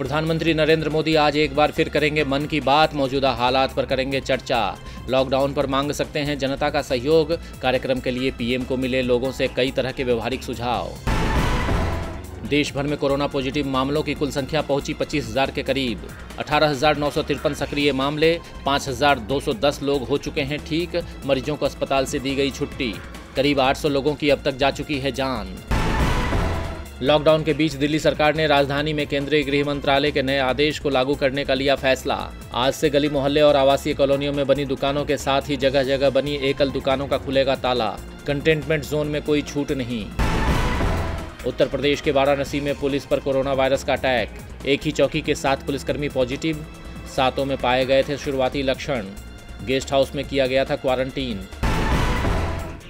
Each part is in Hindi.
प्रधानमंत्री नरेंद्र मोदी आज एक बार फिर करेंगे मन की बात मौजूदा हालात पर करेंगे चर्चा। लॉकडाउन पर मांग सकते हैं जनता का सहयोग। कार्यक्रम के लिए पीएम को मिले लोगों से कई तरह के व्यवहारिक सुझाव। देश भर में कोरोना पॉजिटिव मामलों की कुल संख्या पहुँची 25,000 के करीब। अठारह सक्रिय मामले 5,210 लोग हो चुके हैं ठीक मरीजों को अस्पताल से दी गई छुट्टी। करीब 800 लोगों की अब तक जा चुकी है जान। लॉकडाउन के बीच दिल्ली सरकार ने राजधानी में केंद्रीय गृह मंत्रालय के नए आदेश को लागू करने का लिया फैसला। आज से गली मोहल्ले और आवासीय कॉलोनियों में बनी दुकानों के साथ ही जगह जगह बनी एकल दुकानों का खुलेगा ताला। कंटेनमेंट जोन में कोई छूट नहीं। उत्तर प्रदेश के वाराणसी में पुलिस पर कोरोना वायरस का अटैक। एक ही चौकी के सात पुलिसकर्मी पॉजिटिव। सातों में पाए गए थे शुरुआती लक्षण। गेस्ट हाउस में किया गया था क्वारंटीन।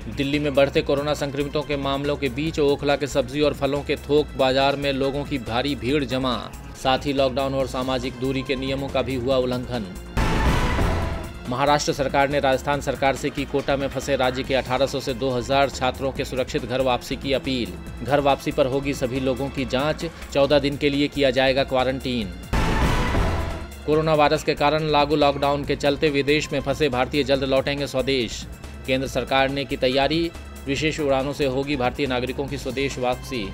दिल्ली में बढ़ते कोरोना संक्रमितों के मामलों के बीच ओखला के सब्ज़ी और फलों के थोक बाज़ार में लोगों की भारी भीड़ जमा। साथ ही लॉकडाउन और सामाजिक दूरी के नियमों का भी हुआ उल्लंघन। महाराष्ट्र सरकार ने राजस्थान सरकार से की कोटा में फंसे राज्य के 1800 से 2000 छात्रों के सुरक्षित घर वापसी की अपील। घर वापसी पर होगी सभी लोगों की जाँच। 14 दिन के लिए किया जाएगा क्वारंटीन। कोरोना वायरस के कारण लागू लॉकडाउन के चलते विदेश में फंसे भारतीय जल्द लौटेंगे स्वदेश। केंद्र सरकार ने की तैयारी विशेष उड़ानों से होगी। भारतीय नागरिकों की स्वदेश वापसी।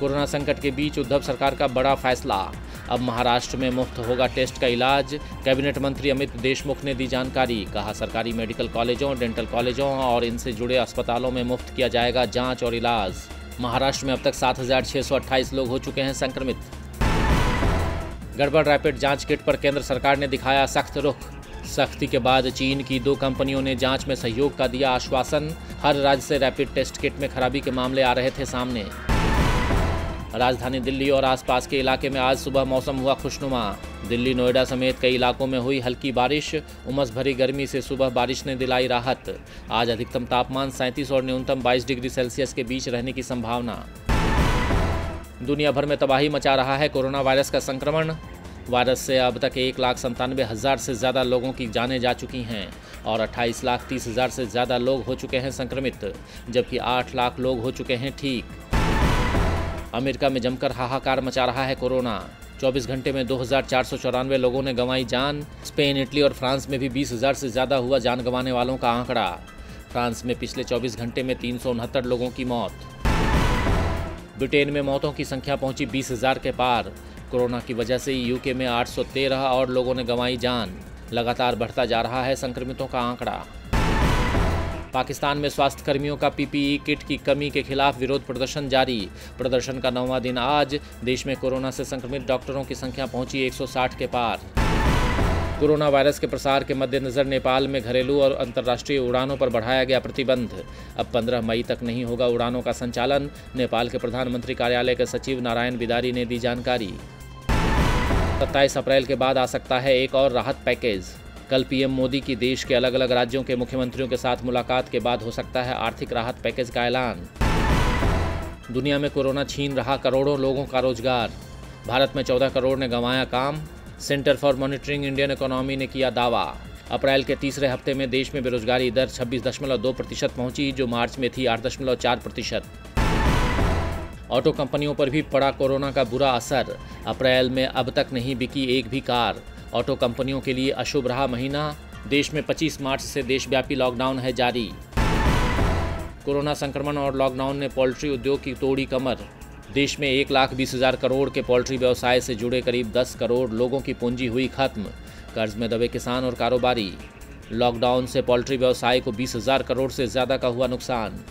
कोरोना संकट के बीच उद्धव सरकार का बड़ा फैसला। अब महाराष्ट्र में मुफ़्त होगा टेस्ट का इलाज। कैबिनेट मंत्री अमित देशमुख ने दी जानकारी। कहा सरकारी मेडिकल कॉलेजों डेंटल कॉलेजों और इनसे जुड़े अस्पतालों में मुफ़्त किया जाएगा जाँच और इलाज। महाराष्ट्र में अब तक 7,628 लोग हो चुके हैं संक्रमित। गड़बड़ रैपिड जाँच किट पर केंद्र सरकार ने दिखाया सख्त रुख। सख्ती के बाद चीन की दो कंपनियों ने जाँच में सहयोग का दिया आश्वासन। हर राज्य से रैपिड टेस्ट किट में खराबी के मामले आ रहे थे सामने। राजधानी दिल्ली और आसपास के इलाके में आज सुबह मौसम हुआ खुशनुमा। दिल्ली, नोएडा समेत कई इलाकों में हुई हल्की बारिश। उमस भरी गर्मी से सुबह बारिश ने दिलाई राहत। आज अधिकतम तापमान सैंतीस और न्यूनतम 22 डिग्री सेल्सियस के बीच रहने की संभावना। दुनिया भर में तबाही मचा रहा है कोरोना वायरस का संक्रमण। वायरस से अब तक एक लाख संतानवे हज़ार से ज़्यादा लोगों की जानें जा चुकी हैं और अट्ठाईस लाख तीस हज़ार से ज़्यादा लोग हो चुके हैं संक्रमित, जबकि आठ लाख लोग हो चुके हैं ठीक। अमेरिका में जमकर हाहाकार मचा रहा है कोरोना। 24 घंटे में दो हज़ार चार सौ चौरानवे लोगों ने गंवाई जान। स्पेन, इटली और फ्रांस में भी बीस हज़ार से ज़्यादा हुआ जान गंवाने वालों का आंकड़ा। फ्रांस में पिछले 24 घंटे में तीन सौ उनहत्तर लोगों की मौत। ब्रिटेन में मौतों की संख्या पहुँची बीस हज़ार के पार। कोरोना की वजह से यूके में 813 और लोगों ने गंवाई जान। लगातार बढ़ता जा रहा है संक्रमितों का आंकड़ा। पाकिस्तान में स्वास्थ्य कर्मियों का पीपीई किट की कमी के खिलाफ विरोध प्रदर्शन जारी। प्रदर्शन का नौवां दिन आज। देश में कोरोना से संक्रमित डॉक्टरों की संख्या पहुँची 160 के पार। कोरोना वायरस के प्रसार के मद्देनज़र नेपाल में घरेलू और अंतर्राष्ट्रीय उड़ानों पर बढ़ाया गया प्रतिबंध। अब 15 मई तक नहीं होगा उड़ानों का संचालन। नेपाल के प्रधानमंत्री कार्यालय के सचिव नारायण बिदारी ने दी जानकारी। सत्ताईस अप्रैल के बाद आ सकता है एक और राहत पैकेज। कल पीएम मोदी की देश के अलग अलग राज्यों के मुख्यमंत्रियों के साथ मुलाकात के बाद हो सकता है आर्थिक राहत पैकेज का ऐलान। दुनिया में कोरोना छीन रहा करोड़ों लोगों का रोज़गार। भारत में 14 करोड़ ने गंवाया काम। Centre for monitoring Indian economy ने किया दावा। अप्रैल के तीसरे हफ़्ते में देश में बेरोजगारी दर छब्बीस दशमलव दो प्रतिशत पहुँची, जो मार्च में थी आठ दशमलव चार प्रतिशत। ऑटो कंपनियों पर भी पड़ा कोरोना का बुरा असर। अप्रैल में अब तक नहीं बिकी एक भी कार। ऑटो कंपनियों के लिए अशुभ रहा महीना। देश में 25 मार्च से देशव्यापी लॉकडाउन है जारी। कोरोना संक्रमण और लॉकडाउन ने पोल्ट्री उद्योग की तोड़ी कमर। देश में एक लाख बीस हज़ार करोड़ के पोल्ट्री व्यवसाय से जुड़े करीब 10 करोड़ लोगों की पूंजी हुई खत्म। कर्ज में दबे किसान और कारोबारी। लॉकडाउन से पोल्ट्री व्यवसाय को बीस हज़ार करोड़ से ज़्यादा का हुआ नुकसान।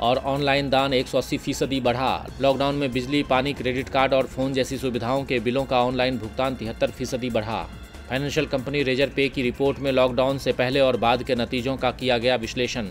और ऑनलाइन दान 180 फ़ीसदी बढ़ा। लॉकडाउन में बिजली, पानी, क्रेडिट कार्ड और फ़ोन जैसी सुविधाओं के बिलों का ऑनलाइन भुगतान तिहत्तर फ़ीसदी बढ़ा। फाइनेंशियल कंपनी रेजर पे की रिपोर्ट में लॉकडाउन से पहले और बाद के नतीजों का किया गया विश्लेषण।